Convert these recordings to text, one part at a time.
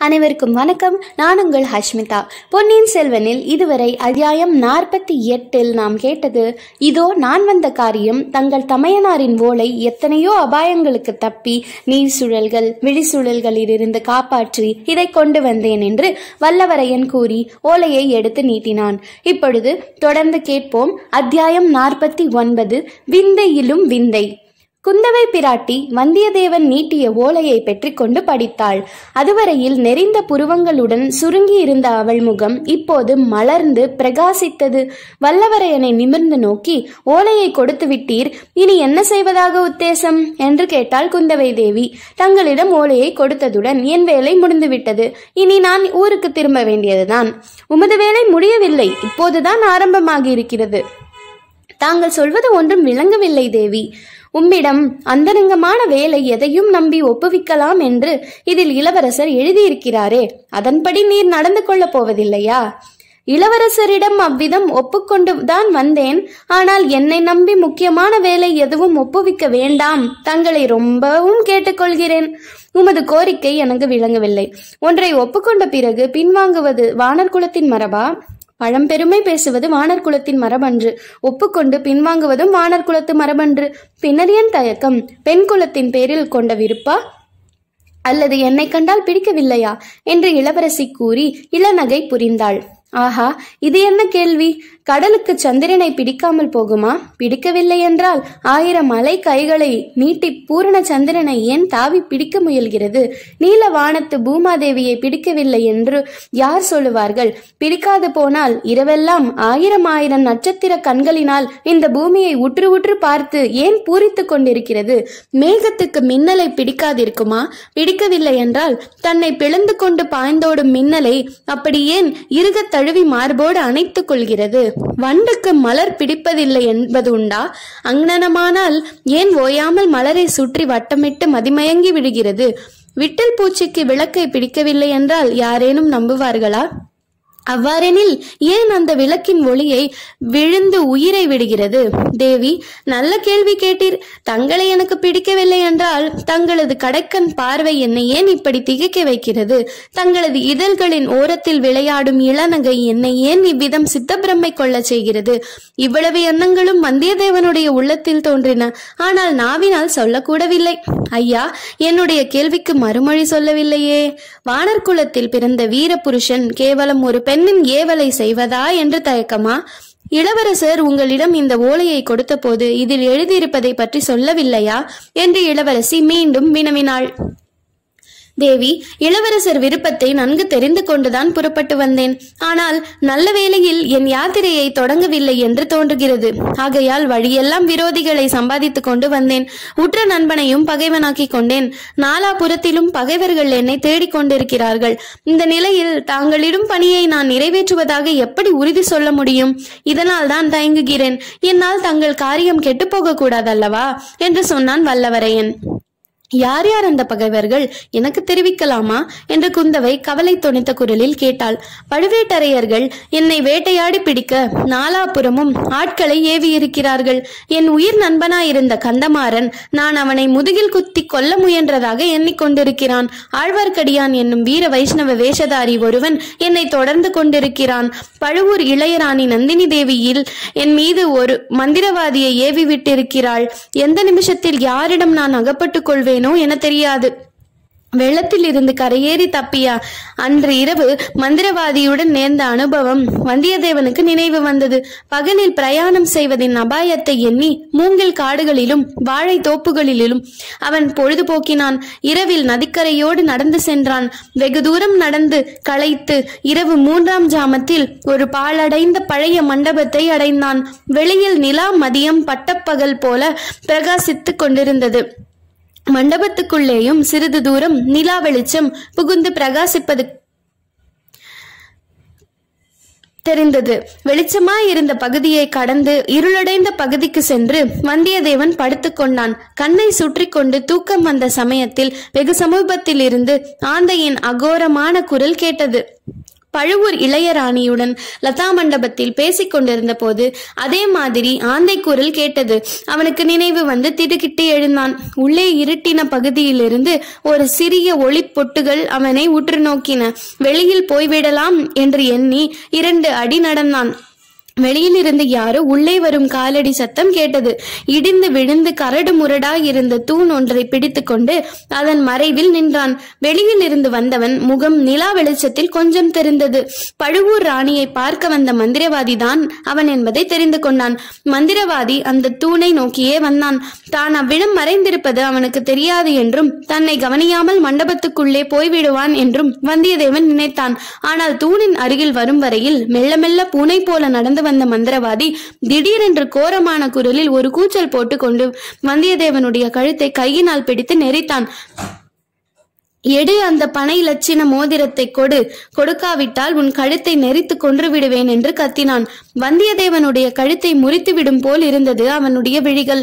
அனைவருக்கும் வணக்கம். நான் உங்கள் ஹஷ்மிதா. பொன்னியின் செல்வனில் இதுவரை அத்தியாயம் நாற்பத்தி எட்டில் நாம் கேட்டது இதோ நான் வந்த காரியம் தங்கள் தமையனாரின் ஓலை எத்தனையோ அபாயங்களுக்கு தப்பி நீர் சுழல்கள் விழிசுழல்களிலிருந்து காப்பாற்றி இதை கொண்டு வந்தேன் என்று வல்லவரையன் கூறி ஓலையை எடுத்து நீட்டினான். இப்பொழுது தொடர்ந்து கேட்போம். அத்தியாயம் நாற்பத்தி ஒன்பது விந்தையிலும் விந்தை. குந்தவை பிராட்டி வந்தியத்தேவன் நீட்டிய ஓலையை பெற்றுக்கொண்டு படித்தாள். அதுவரையில் நெறிந்த புருவங்களுடன் சுருங்கி இருந்த அவள் முகம் இப்போது மலர்ந்து பிரகாசித்தது. வல்லவரையனை நிமிர்ந்து நோக்கி ஓலையை கொடுத்து விட்டீர். இனி என்ன செய்வதாக உத்தேசம்? என்று கேட்டாள் குந்தவை தேவி. தங்களிடம் ஓலையை கொடுத்ததுடன் என் வேலை முடிந்துவிட்டது. இனி நான் ஊருக்கு திரும்ப வேண்டியதுதான். உமது வேலை முடியவில்லை. இப்போதுதான் ஆரம்பமாகி இருக்கிறது தாங்கள் சொல்வது ஒன்றும் விளங்கவில்லை தேவி. உம்மிடம் அந்தரங்கமான வேலை எதையும் நம்பி ஒப்புவிக்கலாம் என்று இதில் இளவரசர் எழுதியிருக்கிறாரே. அதன்படி நீர் நடந்து கொள்ளப் போவதில்லையா? இளவரசரிடம் அவ்விதம் ஒப்புக்கொண்டு தான் வந்தேன். ஆனால் என்னை நம்பி முக்கியமான வேலை எதுவும் ஒப்புவிக்க வேண்டாம். தங்களை ரொம்பவும் கேட்டுக்கொள்கிறேன். உமது கோரிக்கை எனக்கு விளங்கவில்லை. ஒன்றை ஒப்புக்கொண்ட பிறகு பின்வாங்குவது வானர் குலத்தின் மரபா? பழம்பெருமை பேசுவது வானர் குலத்தின் மரபன்று. ஒப்புக்கொண்டு பின்வாங்குவதும் வானர் குலத்து மரபன்று. பின்னர் ஏன் தயக்கம்? பெண் குலத்தின் பேரில் கொண்ட விருப்பா? அல்லது என்னை கண்டால் பிடிக்கவில்லையா? என்று இளவரசி கூறி இளநகை புரிந்தாள். ஆஹா இது என்ன கேள்வி? கடலுக்கு சந்திரனை பிடிக்காமல் போகுமா? பிடிக்கவில்லை என்றால் ஆயிரம் அலை கைகளை நீட்டி பூரண சந்திரனை ஏன் தாவி பிடிக்க முயல்கிறது? நீல வானத்து பூமாதேவியை பிடிக்கவில்லை என்று யார் சொல்லுவார்கள்? பிடிக்காது போனால் இரவெல்லாம் ஆயிரம் ஆயிரம் நட்சத்திர கண்களினால் இந்த பூமியை உற்று உற்று பார்த்து ஏன் பூரித்து கொண்டிருக்கிறது? மேகத்துக்கு மின்னலை பிடிக்காதிருக்குமா? பிடிக்கவில்லை என்றால் தன்னை பிளந்து கொண்டு பாய்ந்தோடும் மின்னலை அப்படி ஏன் இருகத் தழுவி மார்போடு அணைத்துக் கொள்கிறது? வண்டுக்கு மலர் பிடிப்பதில்லை என்பது உண்டா? அங்னனமானால் ஏன் ஓயாமல் மலரை சுற்றி வட்டமிட்டு மதிமயங்கி விடுகிறது? விட்டல் பூச்சிக்கு விளக்கை பிடிக்கவில்லை என்றால் யாரேனும் நம்புவார்களா? அவ்வாறெனில் ஏன் அந்த விளக்கின் ஒளியை விழுந்து உயிரை விடுகிறது? தேவி நல்ல கேள்வி கேட்டீர். தங்களை எனக்கு பிடிக்கவில்லை என்றால் தங்களது கடைக்கண் பார்வை என்னை ஏன் இப்படி திகைக்க வைக்கிறது? தங்களது இதழ்களின் ஓரத்தில் விளையாடும் இளநகை என்னை ஏன் இவ்விதம் சித்தப்பிரமை கொள்ளச் செய்கிறது? இவ்வளவு எண்ணங்களும் வந்தியத்தேவனுடைய உள்ளத்தில் தோன்றின. ஆனால் நாவினால் சொல்லக்கூடவில்லை. ஐயா என்னுடைய கேள்விக்கு மறுமொழி சொல்லவில்லையே. வானர் குலத்தில் பிறந்த வீரபுருஷன் கேவலம் ஒரு பெண் பெண்ணின் ஏவலை செய்வதா என்று தயக்கமா? இளவரசர் உங்களிடம் இந்த ஓலையை கொடுத்தபோது இதில் எழுதியிருப்பதை பற்றி சொல்லவில்லையா? என்று இளவரசி மீண்டும் வினவினாள். தேவி இளவரசர் விருப்பத்தை நன்கு தெரிந்து கொண்டுதான் புறப்பட்டு வந்தேன். ஆனால் நல்ல வேளையில் என் யாத்திரையை தொடங்கவில்லை என்று தோன்றுகிறது. ஆகையால் வழியெல்லாம் விரோதிகளை சம்பாதித்துக் கொண்டு வந்தேன். உற்ற நண்பனையும் பகைவனாக்கி கொண்டேன். நாலாபுரத்திலும் பகைவர்கள் என்னை தேடிக் கொண்டிருக்கிறார்கள். இந்த நிலையில் தாங்களிடும் பணியை நான் நிறைவேற்றுவதாக எப்படி உறுதி சொல்ல முடியும்? இதனால் தான் தயங்குகிறேன். என்னால் தங்கள் காரியம் கெட்டுப்போக கூடாதல்லவா என்று சொன்னான் வல்லவரையன். யார் யார் அந்த பகைவர்கள்? எனக்கு தெரிவிக்கலாமா? என்று குந்தவை கவலை துணித்த குரலில் கேட்டாள். பழுவேட்டரையர்கள் என்னை வேட்டையாடி பிடிக்க நாலாபுறமும் ஆட்களை ஏவியிருக்கிறார்கள். என் உயிர் நண்பனாயிருந்த கந்தமாறன் நான் அவனை முதுகில் குத்தி கொல்ல முயன்றதாக எண்ணிக்கொண்டிருக்கிறான். ஆழ்வார்க்கடியான் என்னும் வீர வைஷ்ணவ வேஷதாரி ஒருவன் என்னை தொடர்ந்து கொண்டிருக்கிறான். பழுவூர் இளையராணி நந்தினி தேவியில் என் மீது ஒரு மந்திரவாதியை ஏவி விட்டிருக்கிறாள் எந்த நிமிஷத்தில் யாரிடம் நான் அகப்பட்டுக் கொள்வேன்? செய்வேனோ என தெரியாது. வெள்ளத்தில் இருந்து கரையேறி தப்பிய? அன்று இரவு மந்திரவாதியுடன் நேர்ந்த அனுபவம் வந்தியத்தேவனுக்கு நினைவு வந்தது. பகலில் பிரயாணம் செய்வதின் அபாயத்தை எண்ணி மூங்கில் காடுகளிலும் வாழை தோப்புகளிலும் அவன் பொழுதுபோக்கினான். இரவில் நதிக்கரையோடு நடந்து சென்றான். வெகு தூரம் நடந்து களைத்து இரவு மூன்றாம் ஜாமத்தில் ஒரு பாழடைந்த பழைய மண்டபத்தை அடைந்தான். வெளியில் நிலா மதியம் பட்டப்பகல் போல பிரகாசித்துக் கொண்டிருந்தது. மண்டபத்துக்குள்ளேயும் சிறிது தூரம் நிலா வெளிச்சம் புகுந்து பிரகாசிப்பது தெரிந்தது. வெளிச்சமாய் இருந்த பகுதியை கடந்து இருளடைந்த பகுதிக்கு சென்று வந்தியத்தேவன் படுத்துக்கொண்டான் கண்ணை சுற்றி கொண்டு தூக்கம் வந்த சமயத்தில் வெகு சமீபத்தில் இருந்து ஆந்தையின் அகோரமான குரல் கேட்டது. பழுவூர் இளையராணியுடன் லதா மண்டபத்தில் பேசிக் கொண்டிருந்த போது அதே மாதிரி ஆந்தை குரல் கேட்டது. அவனுக்கு நினைவு வந்து திடுக்கிட்டு எழுந்தான். உள்ளே இருட்டின பகுதியிலிருந்து ஒரு சிறிய ஒளி பொட்டுகள் அவனை உற்று நோக்கின. வெளியில் போய்விடலாம் என்று எண்ணி இரண்டு அடி நடந்தான். வெளியில் இருந்து யாரோ உள்ளே வரும் காலடி சத்தம் கேட்டது. இடிந்து விழுந்து கரடு முரடாய் இருந்த தூண் ஒன்றை பிடித்துக்கொண்டு அதன் மறைவில் நின்றான். வெளியில் இருந்து வந்தவன் முகம் நிலா வெளிச்சத்தில் கொஞ்சம் தெரிந்தது. பழுவூர் ராணியை பார்க்க வந்த மந்திரவாதி தான் அவன் என்பதை தெரிந்து கொண்டான். மந்திரவாதி அந்த தூணை நோக்கியே வந்தான். தான் அவ்விடம் மறைந்திருப்பது அவனுக்கு தெரியாது என்றும் தன்னை கவனியாமல் மண்டபத்துக்குள்ளே போய்விடுவான் என்றும் வந்தியத்தேவன் நினைத்தான். ஆனால் தூணின் அருகில் வரும் வரையில் மெல்ல மெல்ல பூனை போல நடந்து வந்த மந்திரவாதி திடீரென்று கோரமான குரலில் ஒரு கூச்சல் போட்டுக்கொண்டு வந்தியத்தேவனுடைய கழுத்தை கையினால் பிடித்து நெரித்தான். எடு அந்த பனை லட்சண மோதிரத்தை கொடு. கொடுக்காவிட்டால் உன் கழுத்தை நெரித்து கொன்று விடுவேன் என்று கத்தினான். வந்தியத்தேவனுடைய கழுத்தை முறித்து விடும் போல் இருந்தது அவனுடைய விழிகள்.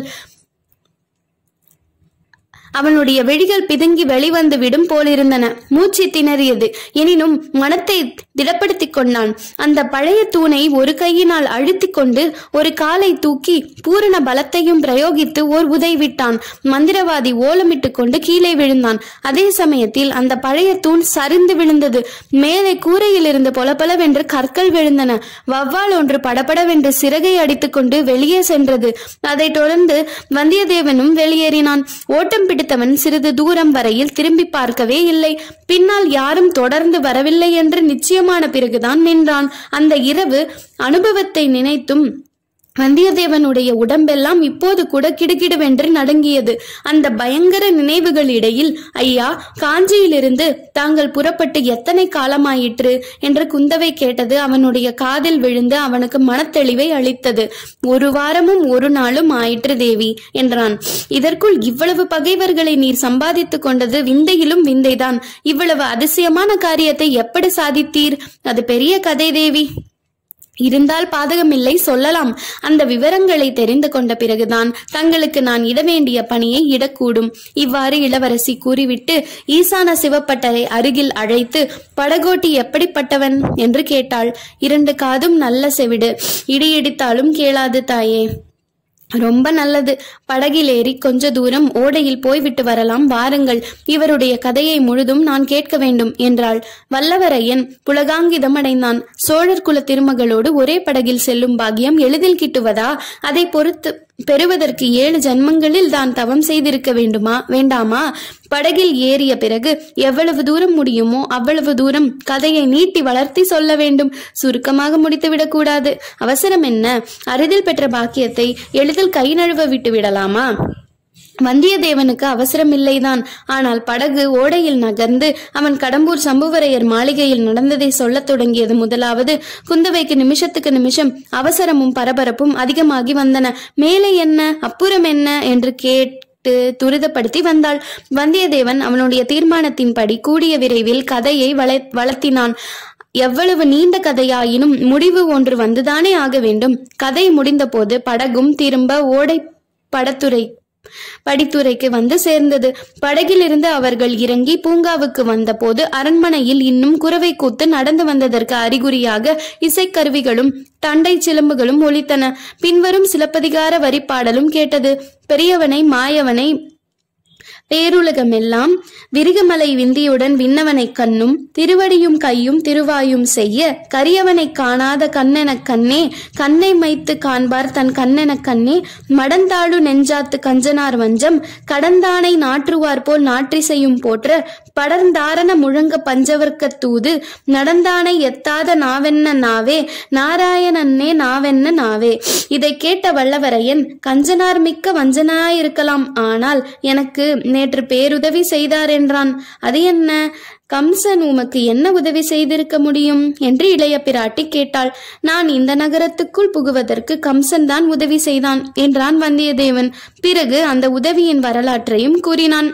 அவனுடைய விழிகள் பிதுங்கி வெளிவந்து விடும் போலிருந்தன. மூச்சு திணறியது. எனினும் மனத்தை திடப்படுத்திக் கொண்டான். அந்த பழைய தூணை ஒரு கையினால் அழுத்திக் கொண்டு ஒரு காலை தூக்கி பூரண பலத்தையும் பிரயோகித்து ஓர் உதை விட்டான். மந்திரவாதி ஓலமிட்டு கொண்டு கீழே விழுந்தான். அதே சமயத்தில் அந்த பழைய தூண் சரிந்து விழுந்தது. மேலே கூரையிலிருந்து பொலபலவென்று கற்கள் விழுந்தன. வவ்வால் ஒன்று படபடவென்று சிறகை அடித்துக்கொண்டு வெளியே சென்றது. அதைத் தொடர்ந்து வந்தியத்தேவனும் வெளியேறினான். ஓட்டம் எடுத்தவன் சிறிது தூரம் வரையில் திரும்பி பார்க்கவே இல்லை. பின்னால் யாரும் தொடர்ந்து வரவில்லை என்று நிச்சயமான பிறகுதான் நின்றான். அந்த இரவு அனுபவத்தை நினைத்தும் வந்தியத்தேவனுடைய உடம்பெல்லாம் இப்போது கூட கிடுகிடுவென்று நடுங்கியது. அந்த பயங்கர நினைவுகளிடையில் ஐயா காஞ்சியிலிருந்து தாங்கள் புறப்பட்டு எத்தனை காலமாயிற்று? என்று குந்தவை கேட்டது அவனுடைய காதில் விழுந்து அவனுக்கு மனத்தெளிவை அளித்தது. ஒரு வாரமும் ஒரு நாளும் ஆயிற்று தேவி என்றான். இதற்குள் இவ்வளவு பகைவர்களை நீர் சம்பாதித்துக் கொண்டது விந்தையிலும் விந்தைதான். இவ்வளவு அதிசயமான காரியத்தை எப்படி சாதித்தீர்? அது பெரிய கதை தேவி. இருந்தால் பாதகமில்லை சொல்லலாம். அந்த விவரங்களை தெரிந்து கொண்ட பிறகுதான் தங்களுக்கு நான் இட வேண்டிய பணியை இடக்கூடும். இவ்வாறு இளவரசி கூறிவிட்டு ஈசான சிவப்பட்டரை அருகில் அழைத்து படகோட்டி எப்படிப்பட்டவன்? என்று கேட்டாள். இரண்டு காதும் நல்ல செவிடு. இடியடித்தாலும் கேளாது தாயே. ரொம்ப நல்லது. படகில் ஏறி கொஞ்ச தூரம் ஓடையில் போய்விட்டு வரலாம் வாருங்கள். இவருடைய கதையை முழுதும் நான் கேட்க வேண்டும் என்றாள். வல்லவரையன் புலகாங்கிதம் அடைந்தான் சோழர் குல திருமகளோடு ஒரே படகில் செல்லும் பாக்கியம் எளிதில் கிட்டுவதா? அதை பொறுத்து பெறுவதற்கு ஏழு ஜன்மங்களில் தான் தவம் செய்திருக்க வேண்டுமா? வேண்டாமா? படகில் ஏறிய பிறகு எவ்வளவு தூரம் முடியுமோ அவ்வளவு தூரம் கதையை நீட்டி வளர்த்தி சொல்ல வேண்டும். சுருக்கமாக முடித்துவிடக்கூடாது அவசரம் என்ன? அரிதில் பெற்ற பாக்கியத்தை எளிதில் கை நழுவ விட்டு விடலாமா? வந்தியத்தேவனுக்கு அவசரம் இல்லைதான் ஆனால் படகு ஓடையில் நகர்ந்து அவன் கடம்பூர் சம்புவரையர் மாளிகையில் நடந்ததை சொல்லத் தொடங்கியது முதலாவது. குந்தவைக்கு நிமிஷத்துக்கு நிமிஷம் அவசரமும் பரபரப்பும் அதிகமாகி வந்தன. மேலே என்ன அப்புறம் என்ன என்று கேட்டு துரிதப்படுத்தி வந்தாள். வந்தியத்தேவன் அவனுடைய தீர்மானத்தின்படி கூடிய விரைவில் கதையை வள வளர்த்தினான். எவ்வளவு நீண்ட கதையாயினும் முடிவு ஒன்று வந்துதானே ஆக வேண்டும். கதை முடிந்தபோது படகும் திரும்ப ஓடை படத்துறை படித்துறைக்கு வந்து சேர்ந்தது. படகிலிருந்து அவர்கள் இறங்கி பூங்காவுக்கு வந்தபோது அரண்மனையில் இன்னும் குறவை கூத்து நடந்து வந்ததற்கு அறிகுறியாக இசைக்கருவிகளும் தண்டை சிலம்புகளும் ஒலித்தன. பின்வரும் சிலப்பதிகார வரிப்பாடலும் கேட்டது. பெரியவனை மாயவனை பேருலகமெல்லாம் விரிகமலை விந்தியுடன் விண்ணவனைக் கண்ணும் திருவடியும் கையும் திருவாயும் செய்ய கரியவனைக் காணாத கண்ணெனக் கண்ணே கண்ணை மைத்து காண்பார் தன் கண்ணெனக் கண்ணே மடந்தாழு நெஞ்சாத்து கஞ்சனார் வஞ்சம் கடந்தானை நாற்றுவார் போல் நாற்றிசையும் போற்ற படர்ந்தாரண முழங்க பஞ்சவர்க்க தூது நடந்தானை எத்தாத நாவென்ன நாவே நாராயணன்னே நாவென்ன நாவே. இதை கேட்ட வல்லவரையன் கஞ்சனார் மிக்க வஞ்சனாயிருக்கலாம் ஆனால் எனக்கு நேற்று பேருதவி செய்தார் என்றான். அது என்ன? கம்சன் உமக்கு என்ன உதவி செய்திருக்க முடியும்? என்று இளைய பிராட்டி கேட்டாள். நான் இந்த நகரத்துக்குள் புகுவதற்கு கம்சன் தான் உதவி செய்தான் என்றான் வந்தியத்தேவன். பிறகு அந்த உதவியின் வரலாற்றையும் கூறினான்.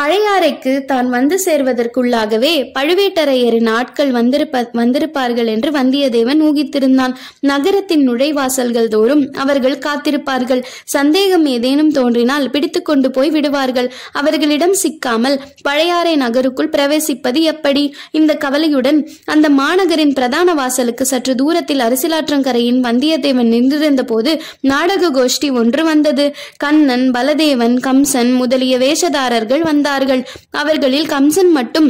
பழையாறைக்கு தான் வந்து சேர்வதற்குள்ளாகவே பழுவேட்டரையரின் ஆட்கள் வந்திருப்ப வந்திருப்பார்கள் என்று வந்தியத்தேவன் ஊகித்திருந்தான். நகரத்தின் நுழைவாசல்கள் தோறும் அவர்கள் காத்திருப்பார்கள். சந்தேகம் ஏதேனும் தோன்றினால் பிடித்து கொண்டு போய் விடுவார்கள். அவர்களிடம் சிக்காமல் பழையாறை நகருக்குள் பிரவேசிப்பது எப்படி? இந்த கவலையுடன் அந்த மாநகரின் பிரதான வாசலுக்கு சற்று தூரத்தில் அரசியலாற்றங்கரையின் வந்தியத்தேவன் நின்றிருந்த போது நாடக கோஷ்டி ஒன்று வந்தது. கண்ணன் பலதேவன் கம்சன் முதலிய வேஷதாரர்கள் வந்தார் வந்தார்கள் அவர்களில் கம்சன் மட்டும்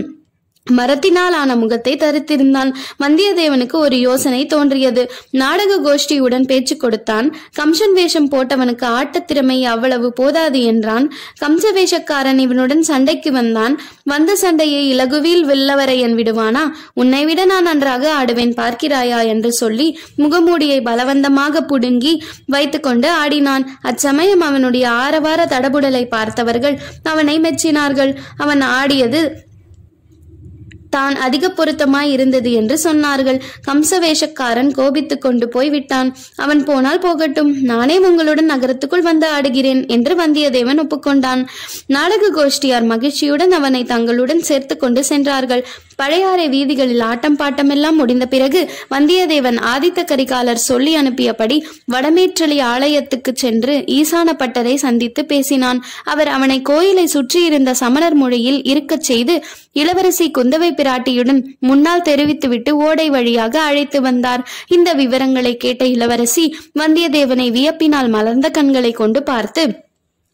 மரத்தினால் ஆன முகத்தை தரித்திருந்தான். வந்தியத்தேவனுக்கு ஒரு யோசனை தோன்றியது. நாடக கோஷ்டியுடன் பேச்சு கொடுத்தான். கம்சன் வேஷம் போட்டவனுக்கு ஆட்டத்திறமை அவ்வளவு போதாது என்றான். கம்ச வேஷக்காரன் இவனுடன் சண்டைக்கு வந்தான். வந்த சண்டையை இலகுவில் வெல்லவரையன் விடுவானா? உன்னை விட நான் நன்றாக ஆடுவேன் பார்க்கிறாயா என்று சொல்லி முகமூடியை பலவந்தமாக புடுங்கி வைத்துக்கொண்டு ஆடினான். அச்சமயம் அவனுடைய ஆரவார தடபுடலை பார்த்தவர்கள் அவனை மெச்சினார்கள். அவன் ஆடியது தான் அதிக பொருத்தமாய் இருந்தது என்று சொன்னார்கள். கம்ச வேஷக்காரன் கோபித்துக் கொண்டு போய் விட்டான் அவன் போனால் போகட்டும். நானே உங்களுடன் நகரத்துக்குள் வந்து ஆடுகிறேன் என்று வந்தியத்தேவன் ஒப்புக்கொண்டான். நாடக கோஷ்டியார் மகிழ்ச்சியுடன் அவனை தங்களுடன் சேர்த்து கொண்டு சென்றார்கள். பழையாறை வீதிகளில் ஆட்டம் பாட்டமெல்லாம் முடிந்த பிறகு வந்தியத்தேவன் ஆதித்த கரிகாலர் சொல்லி அனுப்பியபடி வடமேற்றலி ஆலயத்துக்கு சென்று ஈசான பட்டரை சந்தித்து பேசினான். அவர் அவனை கோயிலை சுற்றியிருந்த சமணர் மொழியில் இருக்கச் செய்து இளவரசி குந்தவை பிராட்டியுடன் முன்னால் தெரிவித்துவிட்டு ஓடை வழியாக அழைத்து வந்தார். இந்த விவரங்களை கேட்ட இளவரசி வந்தியத்தேவனை வியப்பினால் மலர்ந்த கண்களை கொண்டு பார்த்து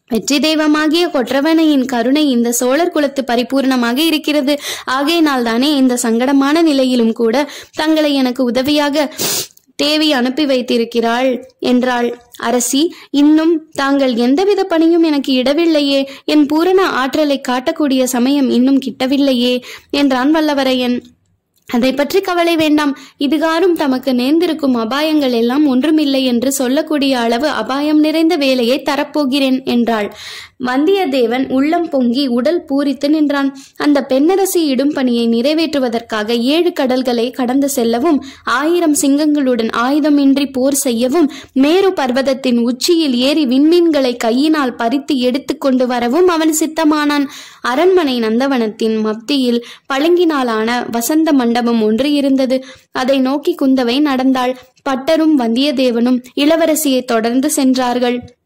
வெற்றி தெய்வமாகிய கொற்றவனையின் கருணை இந்த சோழர் குலத்து பரிபூர்ணமாக இருக்கிறது. ஆகையினால் தானே இந்த சங்கடமான நிலையிலும் கூட தங்களை எனக்கு உதவியாக தேவி அனுப்பி வைத்திருக்கிறாள் என்றாள். அரசி இன்னும் தாங்கள் எந்தவித பணியும் எனக்கு இடவில்லையே. என் பூரண ஆற்றலை காட்டக்கூடிய சமயம் இன்னும் கிட்டவில்லையே என்றான் வல்லவரையன். அதை பற்றி கவலை வேண்டாம். இதுகாரும் தமக்கு நேர்ந்திருக்கும் அபாயங்கள் எல்லாம் ஒன்றுமில்லை என்று சொல்லக்கூடிய அளவு அபாயம் நிறைந்த வேலையை தரப்போகிறேன் என்றாள். வந்தியத்தேவன் உள்ளம் பொங்கி உடல் பூரித்து நின்றான். அந்த பெண்ணரசி இடும் பணியை நிறைவேற்றுவதற்காக ஏழு கடல்களை கடந்து செல்லவும் ஆயிரம் சிங்கங்களுடன் ஆயுதமின்றி போர் செய்யவும் மேரு பர்வதத்தின் உச்சியில் ஏறி விண்மீன்களை கையினால் பறித்து எடுத்து கொண்டு வரவும் அவன் சித்தமானான். அரண்மனை நந்தவனத்தின் மத்தியில் பழுங்கினாலான வசந்த மண்டபம் ஒன்று இருந்தது. அதை நோக்கி குந்தவை நடந்தாள். பட்டரும் வந்தியத்தேவனும் இளவரசியை தொடர்ந்து சென்றார்கள்.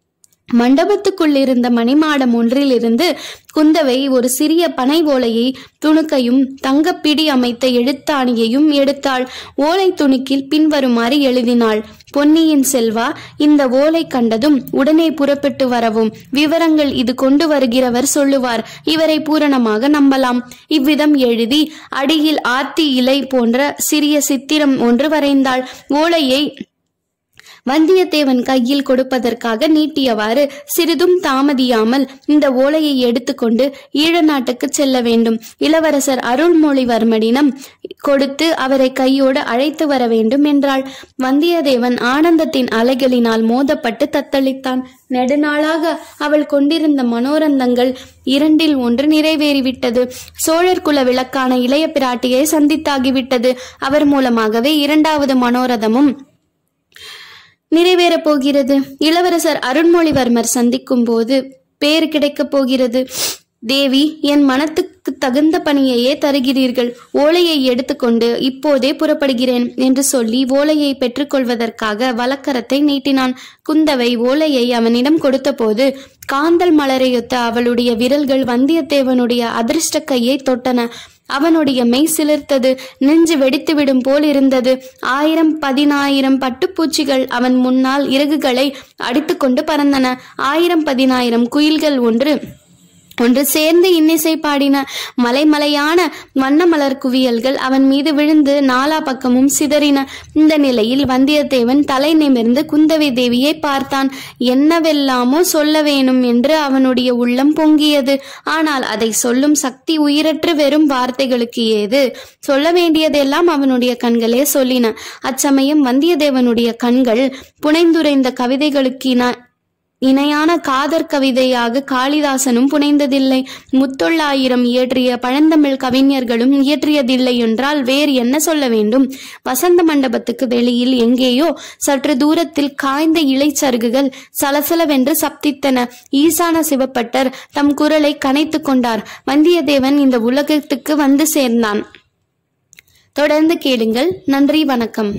மண்டபத்துக்குள்ளிருந்த மணிமாடம் ஒன்றிலிருந்து குந்தவை ஒரு சிறிய பனை ஓலையை துணுக்கையும் தங்கப்பிடி அமைத்த எழுத்தாணியையும் எடுத்தாள். ஓலை துணுக்கில் பின்வருமாறு எழுதினாள் பொன்னியின் செல்வா இந்த ஓலை கண்டதும் உடனே புறப்பட்டு வரவும். விவரங்கள் இது கொண்டு வருகிறவர் சொல்லுவார் இவரை பூரணமாக நம்பலாம் இவ்விதம் எழுதி அடியில் ஆத்தி இலை போன்ற சிறிய சித்திரம் ஒன்று வரைந்தாள். ஓலையை வந்தியத்தேவன் கையில் கொடுப்பதற்காக நீட்டியவாறு சிறிதும் தாமதியாமல் இந்த ஓலையை எடுத்துக்கொண்டு ஈழ நாட்டுக்கு செல்ல வேண்டும். இளவரசர் அருள்மொழிவர்மனிடம் கொடுத்து அவரை கையோடு அழைத்து வர வேண்டும் என்றாள். வந்தியத்தேவன் ஆனந்தத்தின் அலைகளினால் மோதப்பட்டு தத்தளித்தான். நெடுநாளாக அவள் கொண்டிருந்த மனோரந்தங்கள் இரண்டில் ஒன்று நிறைவேறிவிட்டது. சோழர் குல விளக்கான இளைய பிராட்டியை சந்தித்தாகிவிட்டது. அவர் மூலமாகவே இரண்டாவது மனோரதமும் நிறைவேறப் போகிறது. இளவரசர் அருண்மொழிவர்மர் சந்திக்கும் போது பேர் கிடைக்கப் போகிறது. தேவி என் மனத்துக்கு தகுந்த பணியையே தருகிறீர்கள். ஓலையை எடுத்துக்கொண்டு இப்போதே புறப்படுகிறேன் என்று சொல்லி ஓலையை பெற்றுக்கொள்வதற்காக வழக்கரத்தை நீட்டினான். குந்தவை ஓலையை அவனிடம் கொடுத்தபோது காந்தல் மலரையொத்த அவளுடைய விரல்கள் வந்தியத்தேவனுடைய அதிர்ஷ்ட கையை தொட்டன. அவனுடைய மெய் சிலிர்த்தது நெஞ்சு வெடித்துவிடும் போல் இருந்தது ஆயிரம் பதினாயிரம் பட்டுப்பூச்சிகள் அவன் முன்னால் இறகுகளை அடித்துக்கொண்டு பறந்தன. ஆயிரம் பதினாயிரம் குயில்கள் ஒன்று ஒன்று சேர்ந்து இன்னிசை பாடின மலைமலையான வண்ணமலர் குவியல்கள் அவன் மீது விழுந்து நாலா பக்கமும் சிதறின. இந்த நிலையில் வந்தியத்தேவன் தலை நிமிர்ந்து குந்தவை தேவியை பார்த்தான். என்னவெல்லாமோ சொல்ல வேணும் என்று அவனுடைய உள்ளம் பொங்கியது. ஆனால் அதை சொல்லும் சக்தி உயிரற்று வெறும் வார்த்தைகளுக்கு ஏது? சொல்ல வேண்டியதெல்லாம் அவனுடைய கண்களே சொல்லின. அச்சமயம் வந்தியத்தேவனுடைய கண்கள் புனைந்துரைந்த கவிதைகளுக்கின இணையான காதற் கவிதையாக காளிதாசனும் புனைந்ததில்லை. முத்தொள்ளாயிரம் இயற்றிய பழந்தமிழ் கவிஞர்களும் இயற்றியதில்லை என்றால் வேறு என்ன சொல்ல வேண்டும்? வசந்த மண்டபத்துக்கு வெளியில் எங்கேயோ சற்று தூரத்தில் காய்ந்த இலைச்சருகுகள் சலசலவென்று சப்தித்தன. ஈசான சிவப்பட்டர் தம் குரலை கனைத்து கொண்டார். வந்தியத்தேவன் இந்த உலகத்துக்கு வந்து சேர்ந்தான். தொடர்ந்து கேளுங்கள். நன்றி வணக்கம்.